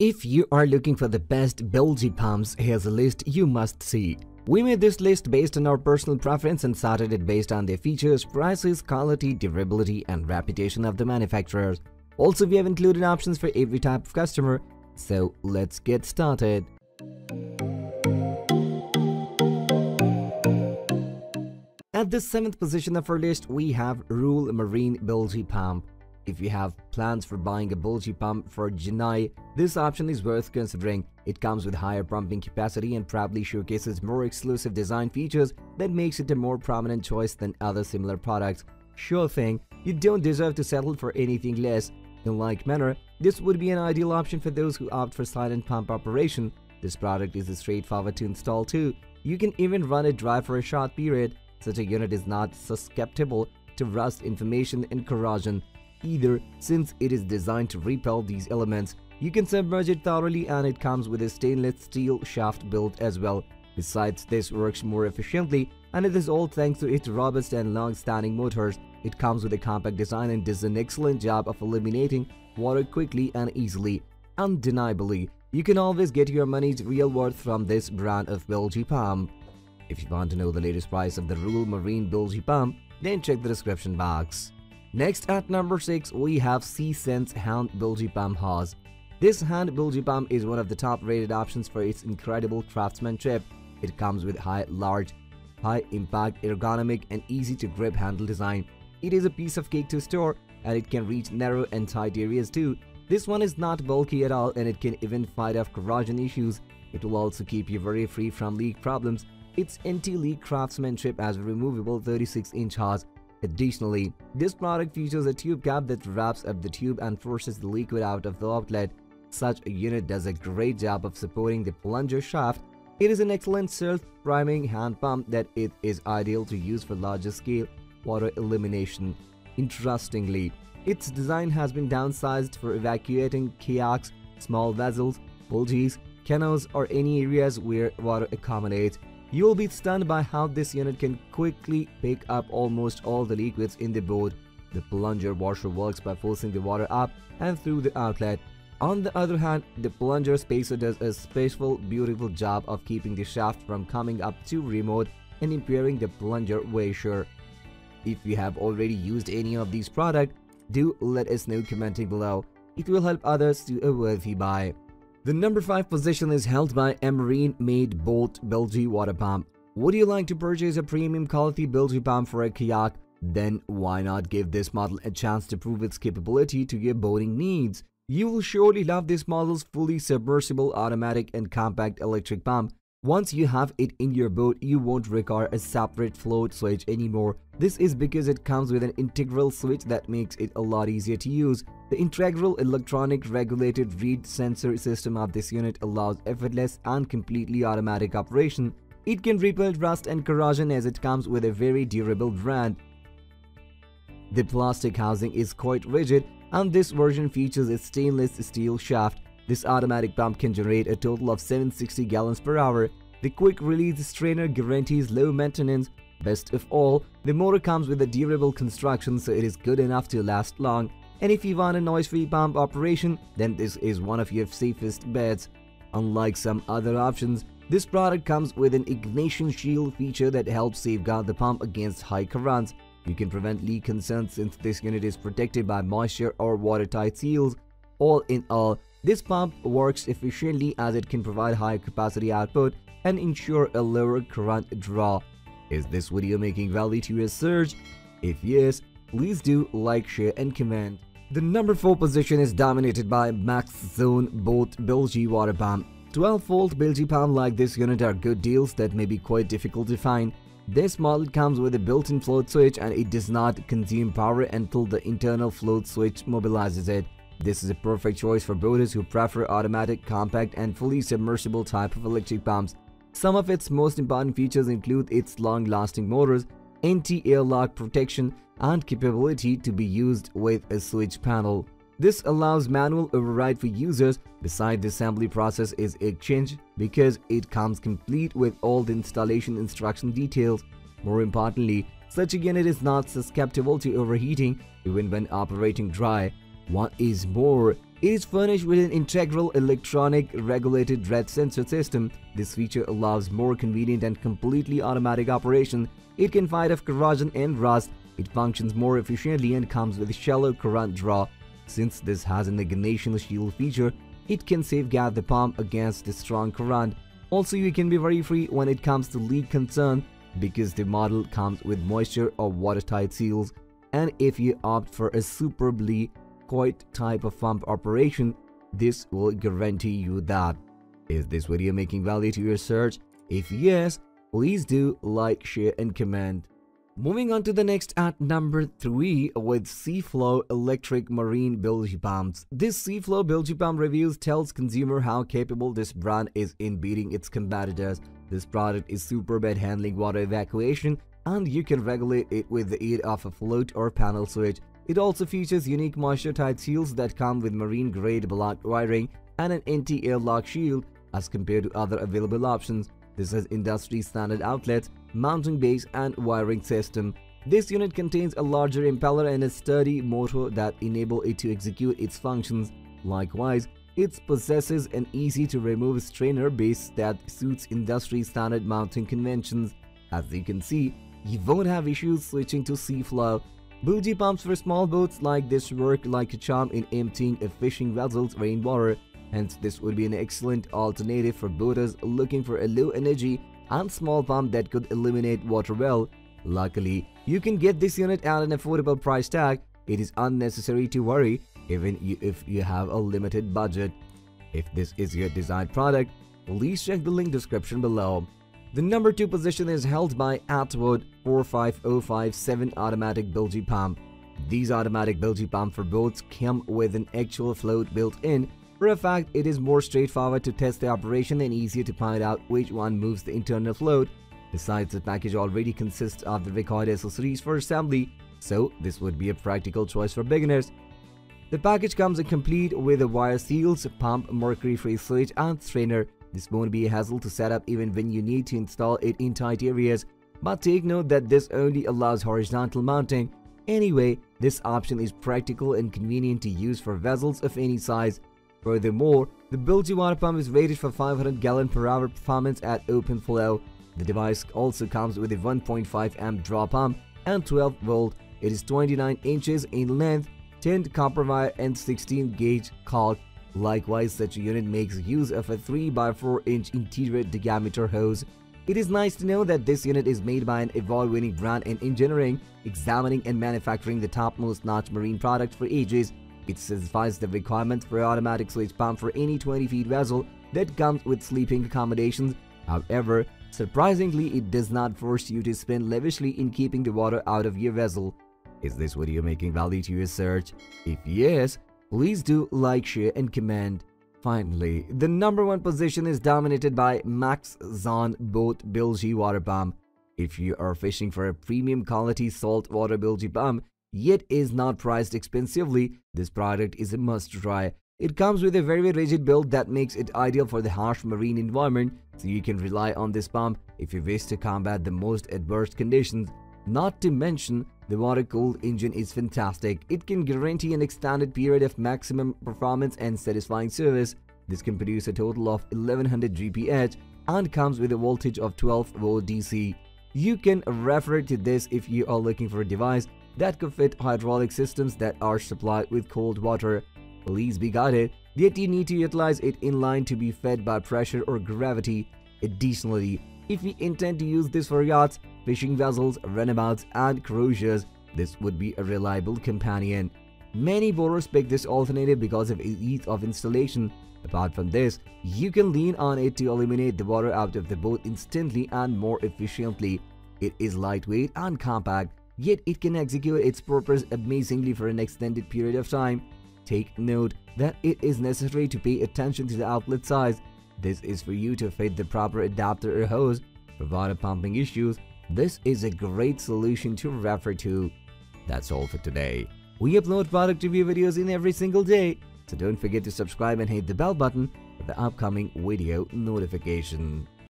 If you are looking for the best Bilge pumps, here's a list you must see. We made this list based on our personal preference and sorted it based on their features, prices, quality, durability, and reputation of the manufacturers. Also, we have included options for every type of customer, so let's get started. At the 7th position of our list, we have Rule Marine Bilge Pump. If you have plans for buying a Bilge pump for Chennai, this option is worth considering. It comes with higher pumping capacity and probably showcases more exclusive design features that makes it a more prominent choice than other similar products. Sure thing, you don't deserve to settle for anything less. In like manner, this would be an ideal option for those who opt for silent pump operation. This product is a straightforward to install too. You can even run it dry for a short period. Such a unit is not susceptible to rust, information, and corrosion either since it is designed to repel these elements. You can submerge it thoroughly and it comes with a stainless steel shaft built as well. Besides, this works more efficiently and it is all thanks to its robust and long-standing motors. It comes with a compact design and does an excellent job of eliminating water quickly and easily. Undeniably, you can always get your money's real worth from this brand of Bilge pump. If you want to know the latest price of the Rule Marine Bilge pump, then check the description box. Next at number 6 we have SeaSense Hand Bilge Pump Hose. This hand Bilge pump is one of the top rated options for its incredible craftsmanship. It comes with high, large, high impact, ergonomic and easy to grip handle design. It is a piece of cake to store and it can reach narrow and tight areas too. This one is not bulky at all and it can even fight off corrosion issues. It will also keep you very free from leak problems its anti-leak craftsmanship has a removable 36-inch hose. Additionally, this product features a tube cap that wraps up the tube and forces the liquid out of the outlet. Such a unit does a great job of supporting the plunger shaft. It is an excellent self-priming hand pump that it is ideal to use for larger scale water elimination. Interestingly, its design has been downsized for evacuating kayaks, small vessels, bulgies, canoes or any areas where water accommodates. You will be stunned by how this unit can quickly pick up almost all the liquids in the boat. The plunger washer works by forcing the water up and through the outlet. On the other hand, the plunger spacer does a special beautiful job of keeping the shaft from coming up too remote and impairing the plunger washer. If you have already used any of these products, do let us know commenting below. It will help others to a worthy buy. The number 5 position is held by Amarine-made Boat Bilge water pump. Would you like to purchase a premium quality Bilge pump for a kayak? Then why not give this model a chance to prove its capability to your boating needs? You will surely love this model's fully submersible automatic and compact electric pump once you have it in your boat, you won't require a separate float switch anymore. This is because it comes with an integral switch that makes it a lot easier to use. The integral electronic regulated reed sensor system of this unit allows effortless and completely automatic operation. It can repel rust and corrosion as it comes with a very durable brand. The plastic housing is quite rigid and this version features a stainless steel shaft this automatic pump can generate a total of 760 gallons per hour. The quick release strainer guarantees low maintenance. Best of all, the motor comes with a durable construction so it is good enough to last long. And if you want a noise-free pump operation, then this is one of your safest bets. Unlike some other options, this product comes with an ignition shield feature that helps safeguard the pump against high currents. You can prevent leak concerns since this unit is protected by moisture or watertight seals. All in all, this pump works efficiently as it can provide high capacity output and ensure a lower current draw. Is this video making value to your search? If yes, please do like, share and comment. The number 4 position is dominated by Max Zone Boat Bilge Water Pump. 12-volt Bilge pump like this unit are good deals that may be quite difficult to find. This model comes with a built-in float switch and it does not consume power until the internal float switch mobilizes it. This is a perfect choice for boaters who prefer automatic, compact and fully submersible type of electric pumps. Some of its most important features include its long-lasting motors, anti-airlock protection, and capability to be used with a switch panel. This allows manual override for users. Besides, the assembly process is Exchange because it comes complete with all the installation instruction details. More importantly, such a unit is not susceptible to overheating even when operating dry. What is more, It is furnished with an integral electronic regulated reed sensor system. This feature allows more convenient and completely automatic operation. It can fight off corrosion and rust. It functions more efficiently and comes with shallow current draw. Since this has an ignition shield feature, it can safeguard the pump against the strong current. Also, you can be very free when it comes to leak concern because the model comes with moisture or watertight seals. And if you opt for a superbly type of pump operation, this will guarantee you that. Is this video making value to your search? If yes, please do like, share and comment. Moving on to the next at number 3 with SEAFLO Electric Marine Bilge Pumps. This SEAFLO Bilge Pump reviews tells consumer how capable this brand is in beating its competitors. This product is superb at handling water evacuation and you can regulate it with the aid of a float or panel switch. It also features unique moisture-tight seals that come with marine-grade block wiring and an anti-airlock shield as compared to other available options. This has industry-standard outlets, mounting base and wiring system. This unit contains a larger impeller and a sturdy motor that enable it to execute its functions. Likewise, it possesses an easy-to-remove strainer base that suits industry-standard mounting conventions. As you can see, you won't have issues switching to SEAFLO Bilge pumps for small boats like this work like a charm in emptying a fishing vessel's rainwater, hence this would be an excellent alternative for boaters looking for a low energy and small pump that could eliminate water well. Luckily, you can get this unit at an affordable price tag. It is unnecessary to worry even if you have a limited budget. If this is your desired product, please check the link description below. The number 2 position is held by Attwood 45057 automatic bilge pump. These automatic bilge pump for boats come with an actual float built in. For a fact, it is more straightforward to test the operation and easier to find out which one moves the internal float. Besides, the package already consists of the required accessories for assembly, so this would be a practical choice for beginners. The package comes in complete with the wire seals, pump, mercury-free switch and strainer. This won't be a hassle to set up even when you need to install it in tight areas, but take note that this only allows horizontal mounting. Anyway, this option is practical and convenient to use for vessels of any size. Furthermore, the bilge water pump is rated for 500 gallon per hour performance at open flow. The device also comes with a 1.5 amp draw pump and 12 volt. It is 29 inches in length, 10 copper wire and 16 gauge caulk Likewise, such a unit makes use of a 3x4 inch interior diameter hose. It is nice to know that this unit is made by an award-winning brand in engineering, examining and manufacturing the topmost notch marine product for ages. It satisfies the requirements for automatic switch pump for any 20 feet vessel that comes with sleeping accommodations. However, surprisingly, it does not force you to spend lavishly in keeping the water out of your vessel. Is this video making value to your search? If yes, Please do like, share and comment. Finally, the number one position is dominated by Max Zon Boat Bilge Water Pump. If you are fishing for a premium quality saltwater bilge pump, yet is not priced expensively, this product is a must try. It comes with a very rigid build that makes it ideal for the harsh marine environment, so you can rely on this pump if you wish to combat the most adverse conditions. Not to mention, the water-cooled engine is fantastic. It can guarantee an extended period of maximum performance and satisfying service. This can produce a total of 1100 GPH and comes with a voltage of 12 volt DC. You can refer to this if you are looking for a device that could fit hydraulic systems that are supplied with cold water. Please be guided, yet you need to utilize it in line to be fed by pressure or gravity. Additionally, if you intend to use this for yachts, fishing vessels, runabouts, and cruisers, this would be a reliable companion. Many boaters pick this alternative because of ease of installation. Apart from this, you can lean on it to eliminate the water out of the boat instantly and more efficiently. It is lightweight and compact, yet it can execute its purpose amazingly for an extended period of time. Take note that it is necessary to pay attention to the outlet size this is for you to fit the proper adapter or hose. Water pumping issues, this is a great solution to refer to. That's all for today. We upload product review videos in every single day, so don't forget to subscribe and hit the bell button for the upcoming video notification.